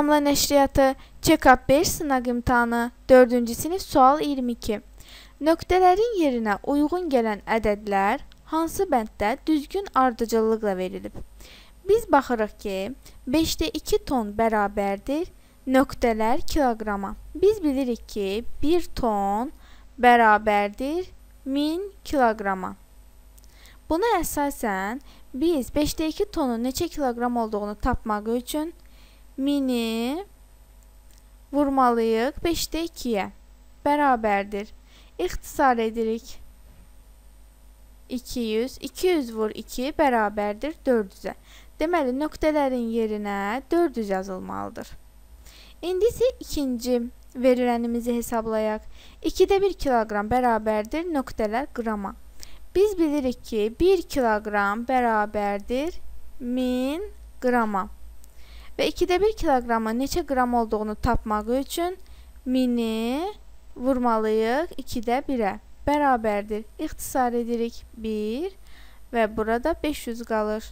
Damla Nəşriyyatı Check-up 5 sınaq imtahanı 4-cü sinif sual 22. Nöqtələrin yerinə uyğun gələn ədədlər hansı bənddə düzgün ardıcıllıqla verilib? Biz baxırıq ki, 5-də 2 ton bərabərdir nöqtələr kiloqrama. Biz bilirik ki, 1 ton bərabərdir 1000 kiloqrama. Buna əsasən biz 5-də 2 tonun neçə kiloqram olduğunu tapmaq üçün 1000-i vurmalıyıq 5-də 2-yə. Bərabərdir. İxtisar edirik. 200. 200 vur 2 bərabərdir 400-ə. Deməli, nöqtələrin yerinə 400 yazılmalıdır. İndi isə ikinci verilənimizi hesablayaq. 2-də 1 kiloqram bərabərdir nöqtələr qrama. Biz bilirik ki, 1 kiloqram bərabərdir 1000 qrama. Və 2-də 1 kiloqramın neçə qram olduğunu tapmaq üçün 1000-i vurmalıyıq 2-də 1-ə. Bərabərdir. İxtisar edirik 1 və burada 500 qalır.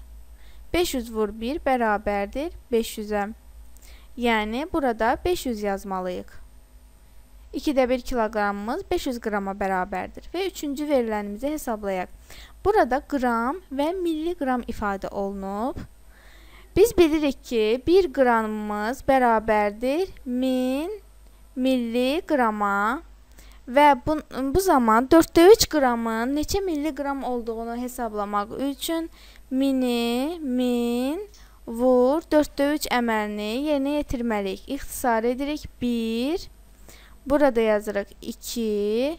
500 vur 1 bərabərdir 500-ə. Yəni, burada 500 yazmalıyıq. 2-də 1 kiloqramımız 500 qrama bərabərdir. Və üçüncü verilənimizi hesablayaq. Burada qram və milliqram ifadə olunub. Biz bilirik ki, 1 qramımız bərabərdir 1000 milliqrama və bu, bu zaman 4-də 3 qramın neçə milliqram olduğunu hesablamaq üçün 1000-i 1000 vur 4-də 3 əməlini yerinə yetirməliyik. İxtisar edirik 1, burada yazırıq 2,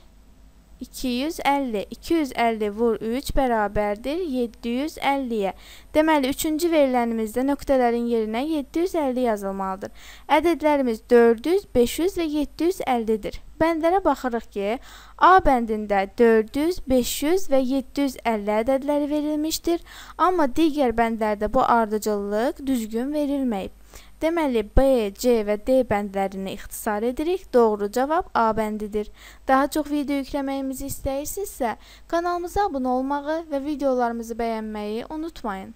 250. 250 vur 3 bərabərdir 750-yə. Deməli, üçüncü verilənimizdə nöqtələrin yerinə 750 yazılmalıdır. Ədədlərimiz 400, 500 və 750-dir. Bəndlərə baxırıq ki, A bəndində 400, 500 və 750 ədədləri verilmişdir, amma digər bəndlərdə bu ardıcıllıq düzgün verilməyib. Deməli, B, C və D bəndlərini ixtisar edirik. Doğru cavab A bəndidir. Daha çox video yükləməyimizi istəyirsinizsə, kanalımıza abunə olmağı və videolarımızı bəyənməyi unutmayın.